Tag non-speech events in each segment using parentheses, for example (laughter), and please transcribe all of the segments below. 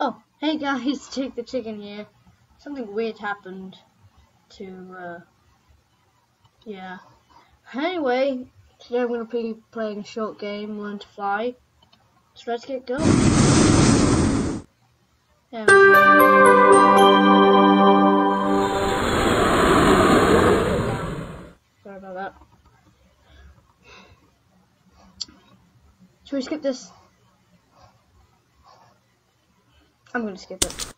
Oh, hey guys, (laughs) Jake the Chicken here. Something weird happened to, uh, yeah. Anyway, today I'm going to be playing a short game, Learn to Fly. So let's get going. There we go. Sorry about that. Should we skip this? I'm gonna skip it.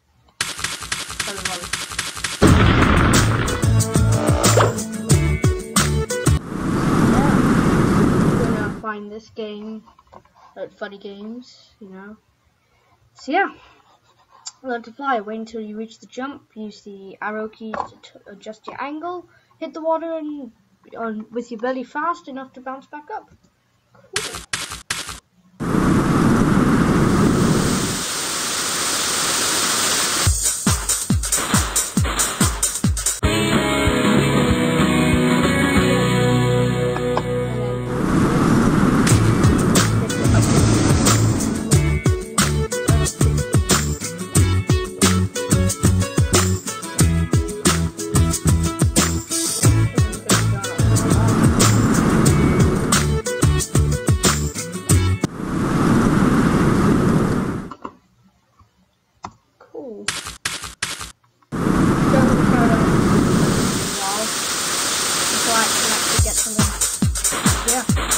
Gonna find this game at Funny Games, you know. So yeah. Learn to fly. Wait until you reach the jump. Use the arrow keys to adjust your angle. Hit the water and on with your belly fast enough to bounce back up. Cool. Yeah.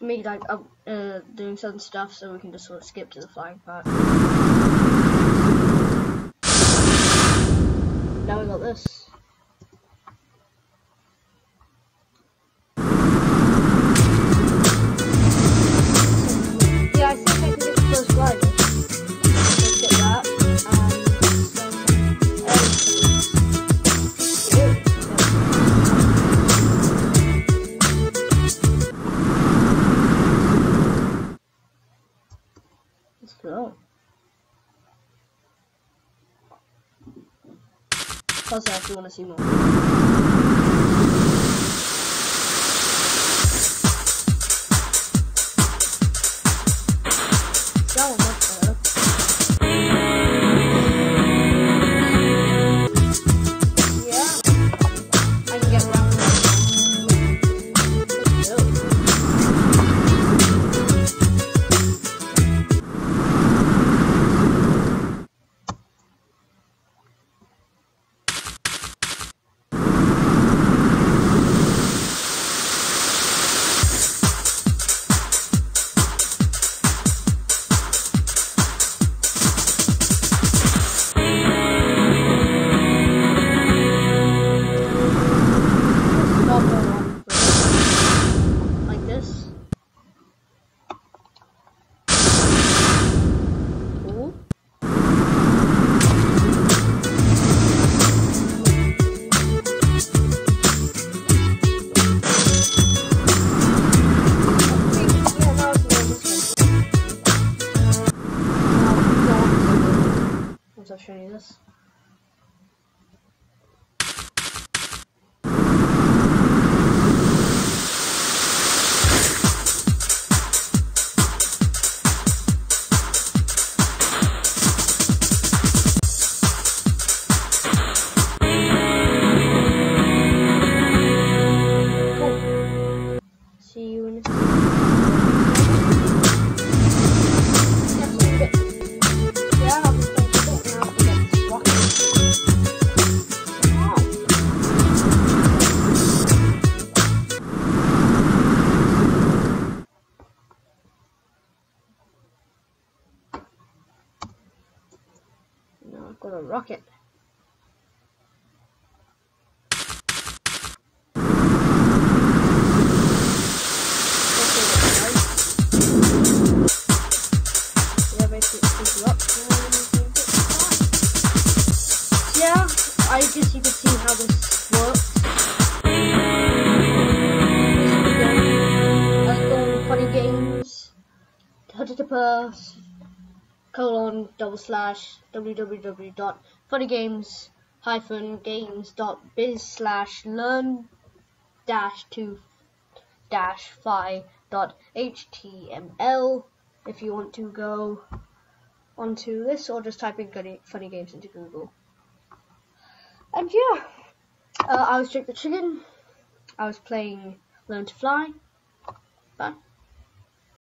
Me like uh, uh doing some stuff so we can just sort of skip to the flying part. Now we got this. Let's go. That if you want to see more. Go. Once gonna rock it. Yeah, I guess you can see how this works. Uh, uh, funny games. Colon double slash www.funnygames hyphen games dot biz slash learn dash two dash five dot html if you want to go onto this or just type in funny games into Google. And yeah, uh, I was Jake the Chicken. I was playing Learn to Fly. Bye.